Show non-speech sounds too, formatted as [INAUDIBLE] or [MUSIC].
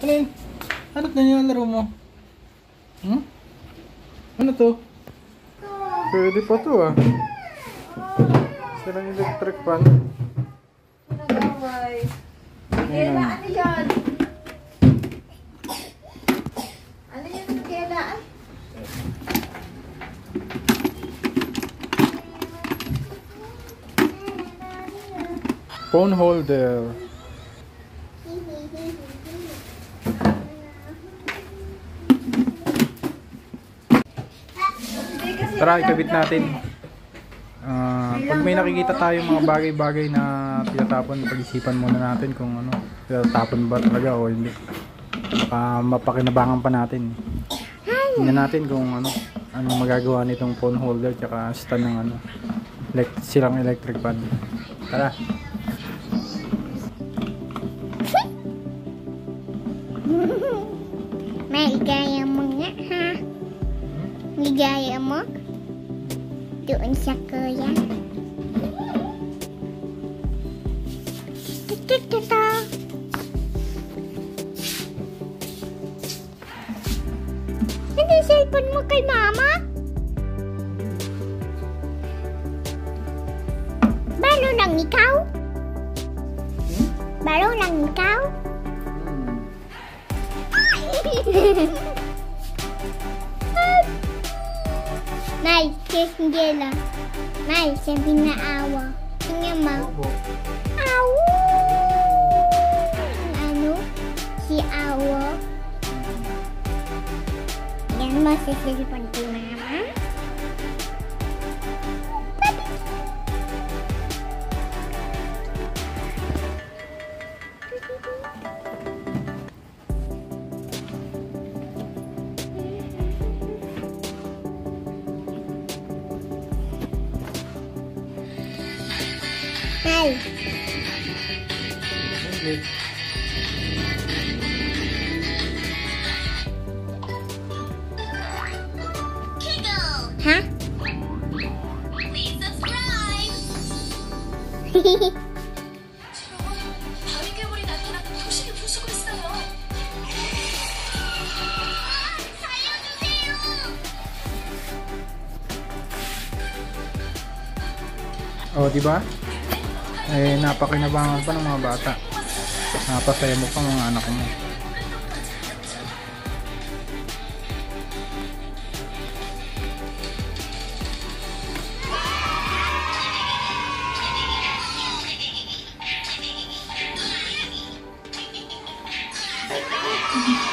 Ano yun? Ano na yung laro mo? Hmm? Ano to? Pwede pa to ah. Silang electric fan. Nagaway. Ayan. Kela, ano yan? Ano ang kela? Phone holder. Tara, ikabit natin. Ah, pag may nakikita tayong mga bagay-bagay na tinatapon, pag-isipan muna natin kung ano, tinatapon ba talaga o hindi. Baka mapakinabangan pa natin. Tingnan natin kung ano, anong magagawa nitong phone holder tsaka stand ng ano, elect silang electric fan. Tara. [LAUGHS] May ligaya mo nga, ha? Ligaya mo? Doon sa kuya. Tutututut. Ano yung cellphone mo kay mama? Balo lang ikaw? Balo lang ikaw? Nay, kiss Angela. Nay, sabi na awa. Tingnan mo. Awo! Ano? Si awo. Yan mo sa cellphone kay mama. Nay, ha? Huh? Please subscribe. Oh, di ba? Eh, napakinabangan pa ng mga bata. Napasaya mo pa mga anak mo. [LAUGHS]